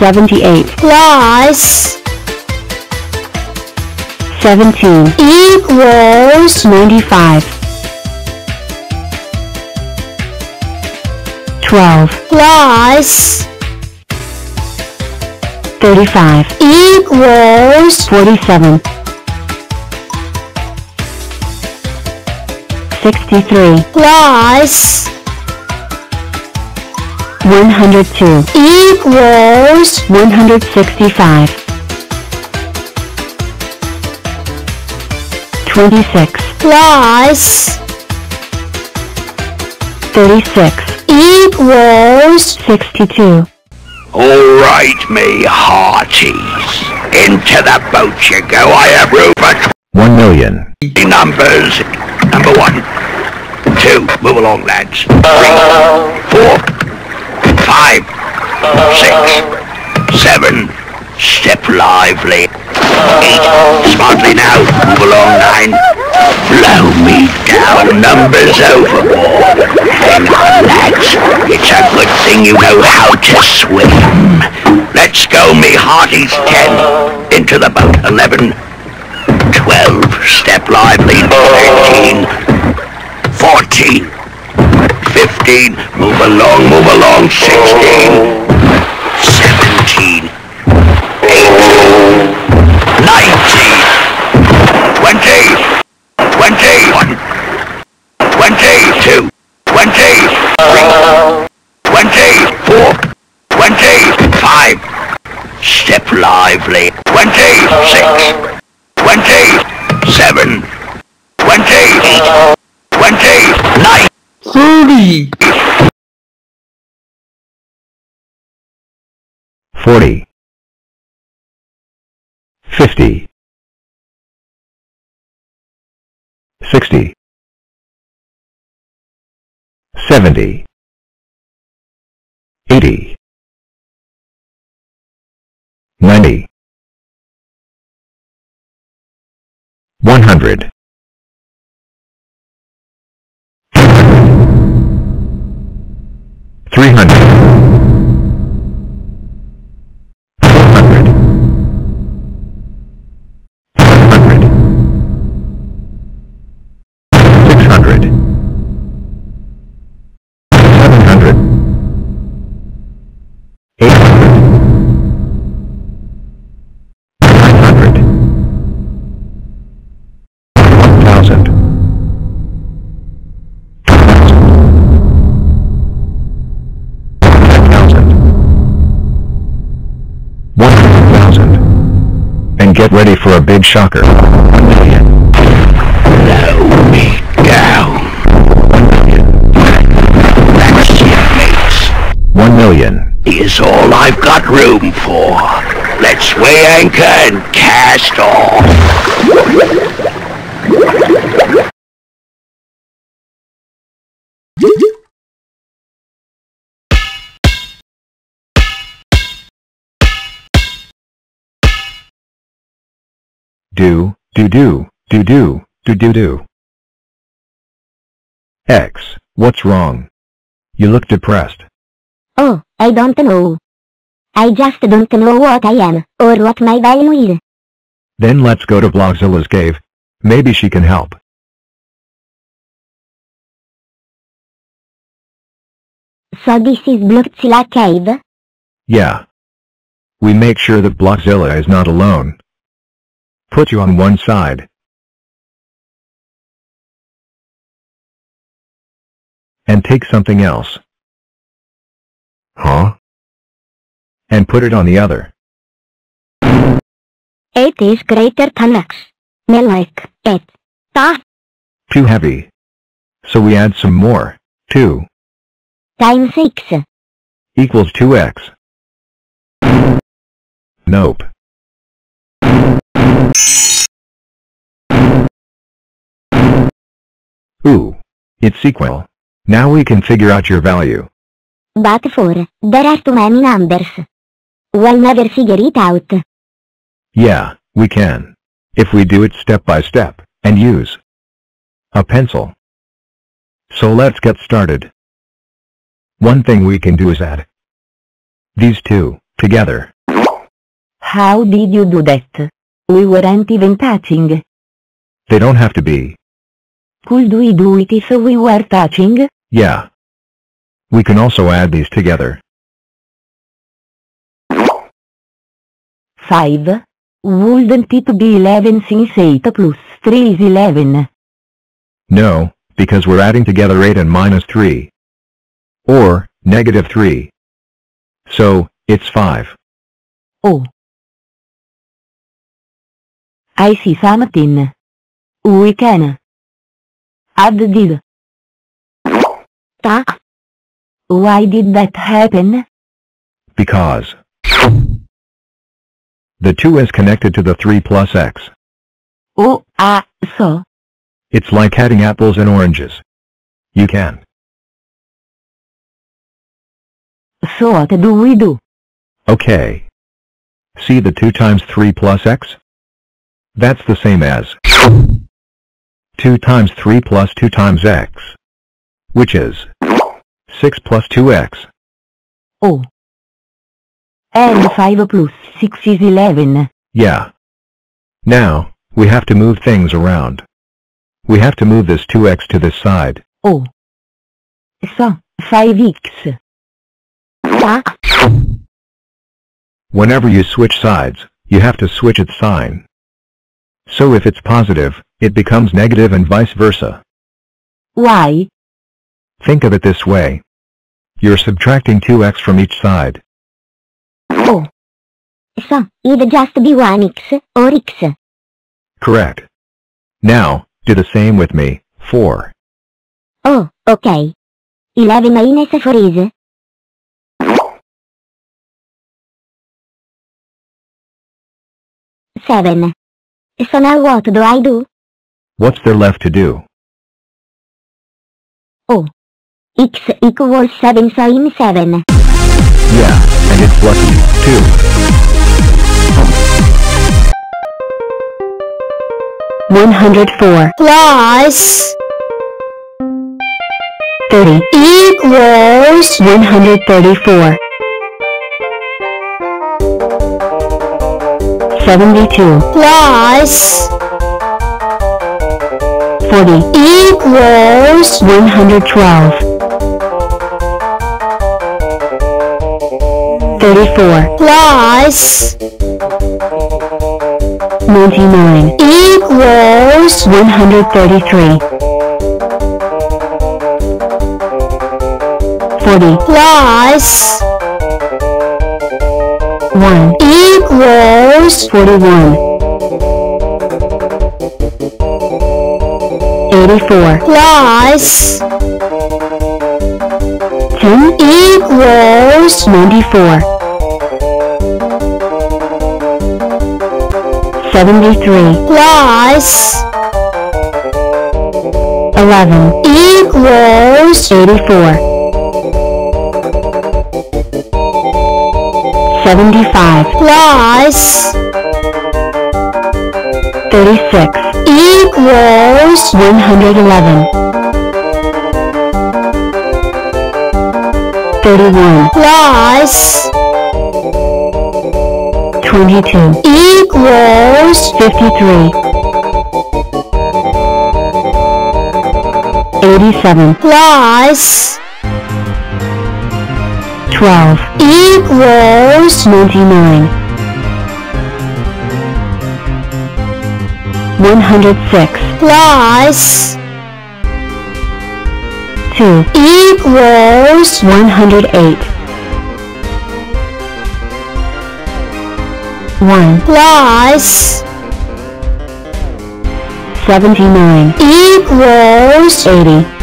78 plus 17 equals 95 12 plus 35 equals 47 63 plus 102 equals 165 26 plus 36 equals 62 All right, me hearties. Into the boat you go. I have room for One million. twenty numbers. Number one. Two. Move along, lads. Three. Four. Five. Six. Seven. Step lively. Eight. Smartly now. Move along, nine. Blow me down. Numbers overboard. Hang on, lads. It's a good thing you know how to swim. Let's go, me hearties. Ten. Into the boat. Eleven. Twelve. Step lively. Thirteen. Fourteen. 15, move along, move along, 16, 17, 18, 19, 20, 21, 22, 23, 24, 25, step lively, 26, 27, 28, Forty. Fifty. Sixty. Seventy. Eighty. Ninety. One hundred. Get ready for a big shocker. One million. Blow me down. One million. That's your mates. One million. Is all I've got room for. Let's weigh anchor and cast off. Do, do do, do do, do do do. X, what's wrong? You look depressed. Oh, I don't know. I just don't know what I am, or what my value is. Then let's go to Blogzilla's cave. Maybe she can help. So this is Blockzilla Cave? Yeah. We make sure that Blogzilla is not alone. Put you on one side. And take something else. Huh? And put it on the other. It is greater than X. Me like it. Ta Too heavy. So we add some more. 2 times X. equals 2x. Nope. Ooh. It's equal. Now we can figure out your value. But for, there are too many numbers. We'll never figure it out. Yeah, we can. If we do it step by step, and use a pencil. So let's get started. One thing we can do is add these two together. How did you do that? We weren't even touching. They don't have to be. Could we do it if we were touching? Yeah. We can also add these together. 5. Wouldn't it be 11 since 8 plus 3 is 11? No, because we're adding together 8 and minus 3. Or, negative 3. So, it's 5. Oh. I see something. We can. Add did. Ta. Why did that happen? Because. The 2 is connected to the 3 plus x. Oh, ah, so. It's like adding apples and oranges. You can. So what do we do? Okay. See the 2 times 3 plus x? That's the same as 2 times 3 plus 2 times x, which is 6 plus 2x. Oh. And 5 plus 6 is 11. Yeah. Now, we have to move things around. We have to move this 2x to this side. Oh. So, 5x. Ta. Whenever you switch sides, you have to switch its sign. So if it's positive, it becomes negative and vice versa. Why? Think of it this way. You're subtracting 2x from each side. Oh. So, it'd just be 1x or x. Correct. Now, do the same with me. 4. Oh, okay. 11 minus 4 is. Seven. So now what do I do? What's there left to do? Oh. X equals 7 so I'm 7. Yeah, and it's lucky, too. One hundred four Plus thirty equals one hundred thirty four seventy two plus forty. Equals one hundred twelve. thirty four plus ninety nine equals 133. 40 one. Equals forty one eighty four plus ten equals 94. 73 eleven. equals eighty four seventy five plus thirty six equals 111. 31 plus 22 equals 53 87 twelve. Equals ninety nine one hundred six. Plus two. equals one hundred eight. One. Plus seventy nine equals eighty